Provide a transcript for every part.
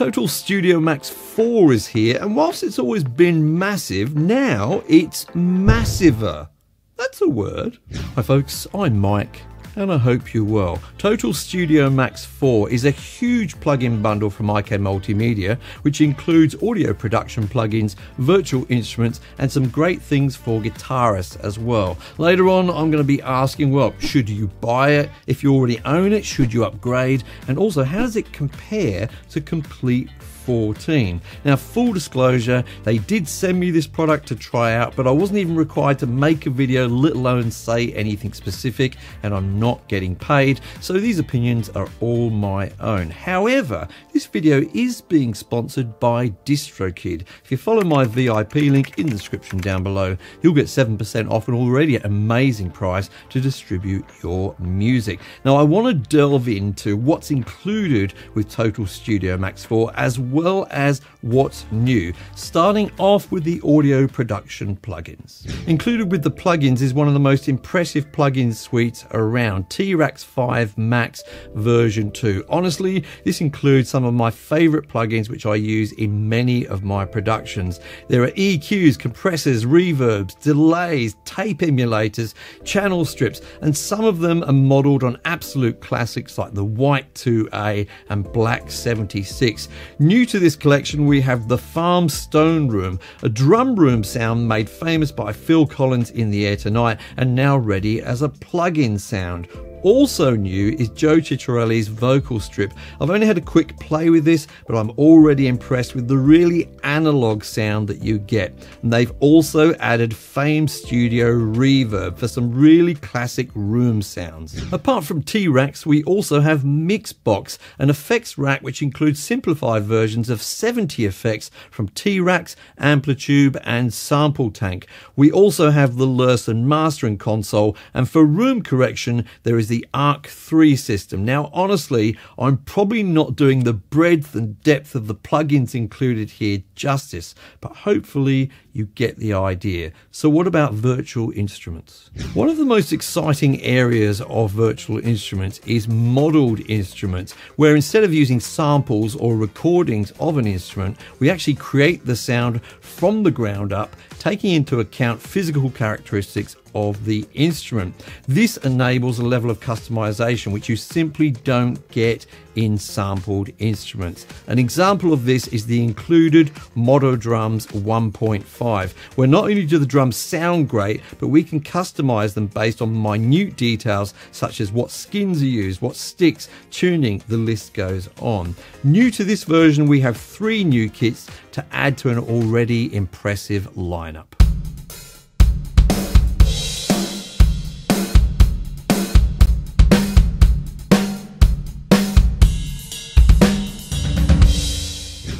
Total Studio Max 4 is here, and whilst it's always been massive, now it's massiver. That's a word. Hi, folks, I'm Mike and I hope you will. Total Studio Max 4 is a huge plugin bundle from IK Multimedia, which includes audio production plugins, virtual instruments, and some great things for guitarists as well. Later on, I'm going to be asking, well, should you buy it? If you already own it, should you upgrade? And also, how does it compare to Komplete 14. Now, full disclosure, they did send me this product to try out, but I wasn't even required to make a video, let alone say anything specific, and I'm not getting paid, so these opinions are all my own. However, this video is being sponsored by DistroKid. If you follow my VIP link in the description down below, you'll get 7% off an already amazing price to distribute your music. Now, I want to delve into what's included with Total Studio Max 4 as well as what's new, starting off with the audio production plugins. Included with the plugins is one of the most impressive plugin suites around, T-RackS 5 Max version 2. Honestly, this includes some of my favorite plugins which I use in many of my productions. There are EQs, compressors, reverbs, delays, tape emulators, channel strips, and some of them are modeled on absolute classics like the White 2A and Black 76. New New to this collection, we have the Farm Stone Room, a drum room sound made famous by Phil Collins in the air tonight and now ready as a plug-in sound. Also new is Joe Chiccarelli's vocal strip. I've only had a quick play with this, but I'm already impressed with the really analog sound that you get. And they've also added Fame Studio Reverb for some really classic room sounds. Apart from T-RackS, we also have Mixbox, an effects rack which includes simplified versions of 70 effects from T-RackS, Amplitube, and Sample Tank. We also have the Lurssen mastering console, and for room correction, there is the Arc 3 system. Now, honestly, I'm probably not doing the breadth and depth of the plugins included here justice, but hopefully you get the idea. So, what about virtual instruments? One of the most exciting areas of virtual instruments is modeled instruments, where instead of using samples or recordings of an instrument, we actually create the sound from the ground up, taking into account physical characteristics of the instrument. This enables a level of customization which you simply don't get in sampled instruments. An example of this is the included Modo Drums 1.5, where not only do the drums sound great, but we can customize them based on minute details such as what skins are used, what sticks, tuning, the list goes on. New to this version, we have three new kits to add to an already impressive lineup.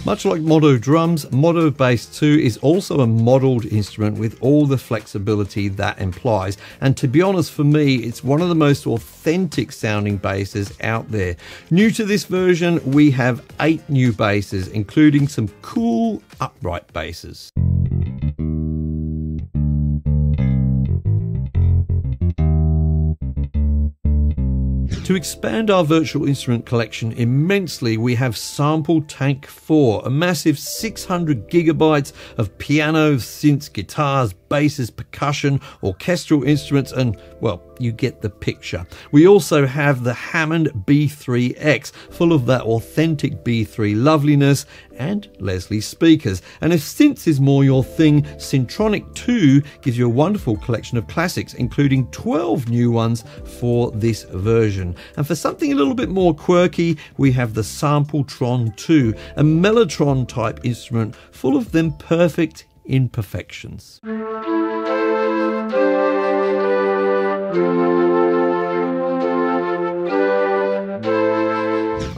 Much like Modo drums, Modo Bass 2 is also a modelled instrument with all the flexibility that implies. And to be honest, for me, it's one of the most authentic sounding basses out there. New to this version, we have eight new basses, including some cool upright basses. To expand our virtual instrument collection immensely, we have Sample Tank 4, a massive 600 gigabytes of pianos, synths, guitars, basses, percussion, orchestral instruments, and, well, you get the picture. We also have the Hammond B3X, full of that authentic B3 loveliness, and Leslie speakers. And if synths is more your thing, Syntronik 2 gives you a wonderful collection of classics, including 12 new ones for this version. And for something a little bit more quirky, we have the Sampletron 2, a Mellotron type instrument full of them perfect imperfections.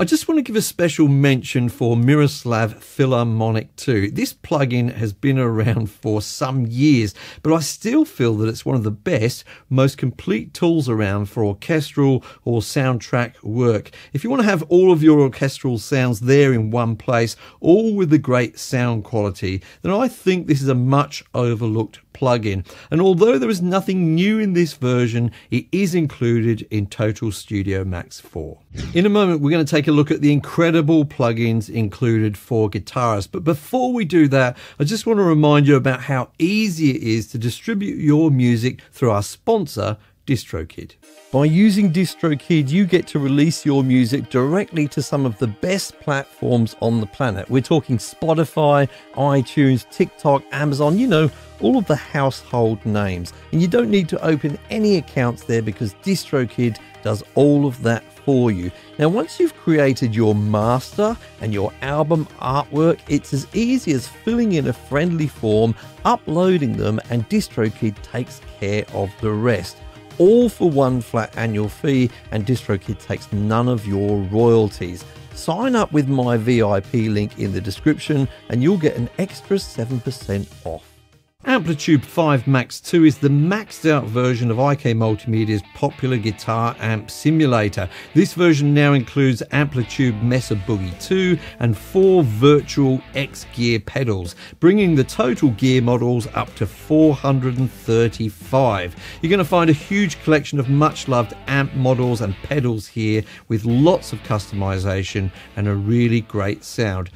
I just want to give a special mention for Miroslav Philharmonik 2. This plugin has been around for some years, but I still feel that it's one of the best, most complete tools around for orchestral or soundtrack work. If you want to have all of your orchestral sounds there in one place, all with the great sound quality, then I think this is a much overlooked plugin. And although there is nothing new in this version, it is included in Total Studio Max 4. In a moment, we're going to take a look at the incredible plugins included for guitarists. But before we do that, I just want to remind you about how easy it is to distribute your music through our sponsor, DistroKid. By using DistroKid, you get to release your music directly to some of the best platforms on the planet. We're talking Spotify, iTunes, TikTok, Amazon, you know, all of the household names. And you don't need to open any accounts there because DistroKid does all of that for you. Now, once you've created your master and your album artwork, it's as easy as filling in a friendly form, uploading them, and DistroKid takes care of the rest all for one flat annual fee, and DistroKid takes none of your royalties. Sign up with my VIP link in the description, and you'll get an extra 7% off. Amplitube 5 Max 2 is the maxed out version of IK Multimedia's popular guitar amp simulator. This version now includes Amplitube Mesa Boogie 2 and four virtual X gear pedals, bringing the total gear models up to 435. You're going to find a huge collection of much loved amp models and pedals here with lots of customization and a really great sound.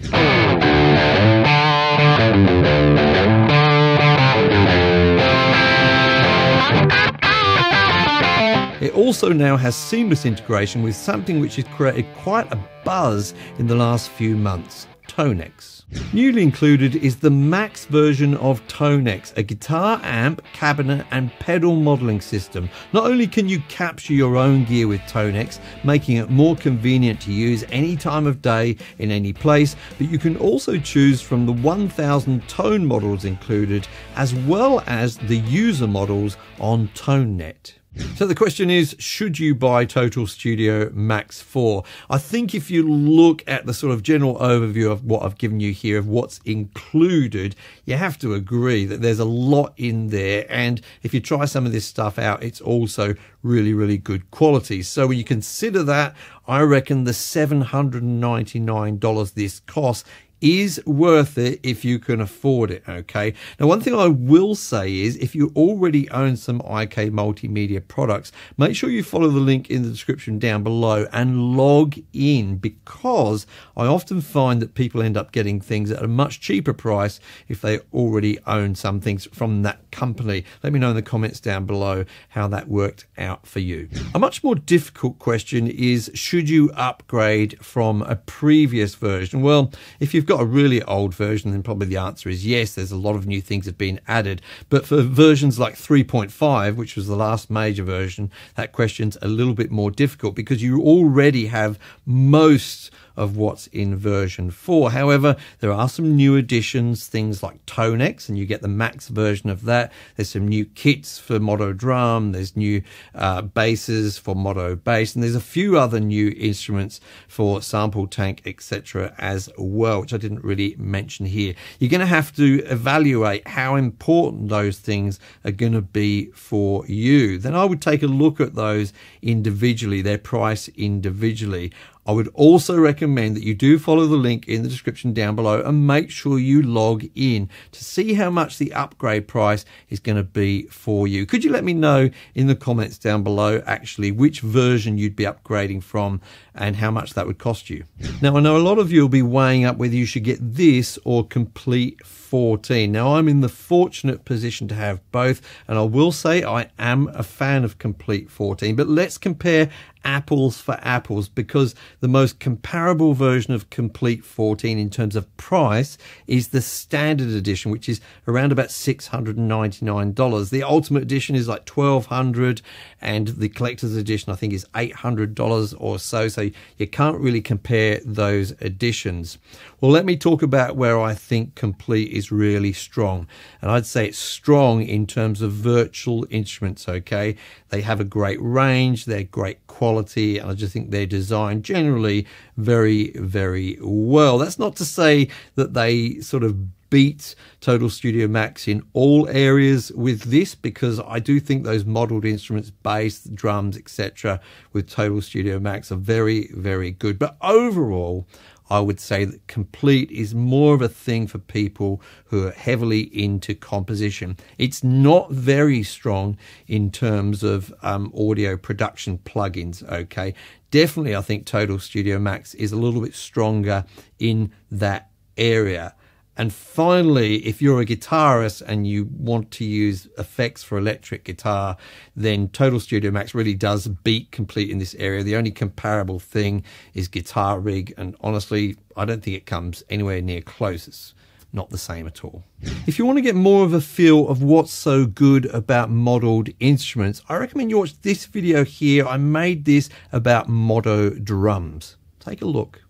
It also now has seamless integration with something which has created quite a buzz in the last few months Tonex. Newly included is the Max version of Tonex, a guitar amp, cabinet, and pedal modeling system. Not only can you capture your own gear with Tonex, making it more convenient to use any time of day in any place, but you can also choose from the 1000 tone models included, as well as the user models on ToneNet. So the question is, should you buy Total Studio Max 4? I think if you look at the sort of general overview of what I've given you here of what's included, you have to agree that there's a lot in there. And if you try some of this stuff out, it's also really, really good quality. So when you consider that, I reckon the $799 this costs is worth it if you can afford it. Okay. Now, one thing I will say is if you already own some IK multimedia products, make sure you follow the link in the description down below and log in because I often find that people end up getting things at a much cheaper price if they already own some things from that company. Let me know in the comments down below how that worked out for you. A much more difficult question is should you upgrade from a previous version? Well, if you've got a really old version, then probably the answer is yes. There's a lot of new things have been added. But for versions like 3.5, which was the last major version, that question's a little bit more difficult because you already have most of what's in version 4. However, there are some new additions, things like Tonex, and you get the max version of that. There's some new kits for Modo Drum, there's new uh, basses for Modo Bass, and there's a few other new instruments for Sample Tank, etc. as well, which I didn't really mention here. You're going to have to evaluate how important those things are going to be for you. Then I would take a look at those individually, their price individually. I would also recommend that you do follow the link in the description down below and make sure you log in to see how much the upgrade price is going to be for you. Could you let me know in the comments down below actually which version you'd be upgrading from and how much that would cost you? Now, I know a lot of you will be weighing up whether you should get this or Komplete 14. Now, I'm in the fortunate position to have both, and I will say I am a fan of Komplete 14, but let's compare apples for apples because the most comparable version of Komplete 14 in terms of price is the standard edition, which is around about $699. The ultimate edition is like 1,200 and the collector's edition I think is $800 or so. So you can't really compare those editions. Well, let me talk about where I think Komplete is really strong. And I'd say it's strong in terms of virtual instruments, okay? They have a great range, they're great quality, and I just think they're designed generally very, very well. That's not to say that they sort of beat Total Studio Max in all areas with this because I do think those modeled instruments, bass, drums, etc., with Total Studio Max are very, very good. But overall, I would say that Komplete is more of a thing for people who are heavily into composition. It's not very strong in terms of um, audio production plugins, okay? Definitely, I think Total Studio Max is a little bit stronger in that area. And finally, if you're a guitarist and you want to use effects for electric guitar, then Total Studio Max really does beat Komplete in this area. The only comparable thing is Guitar Rig, and honestly, I don't think it comes anywhere near close. It's not the same at all. If you want to get more of a feel of what's so good about modeled instruments, I recommend you watch this video here. I made this about Modo drums. Take a look.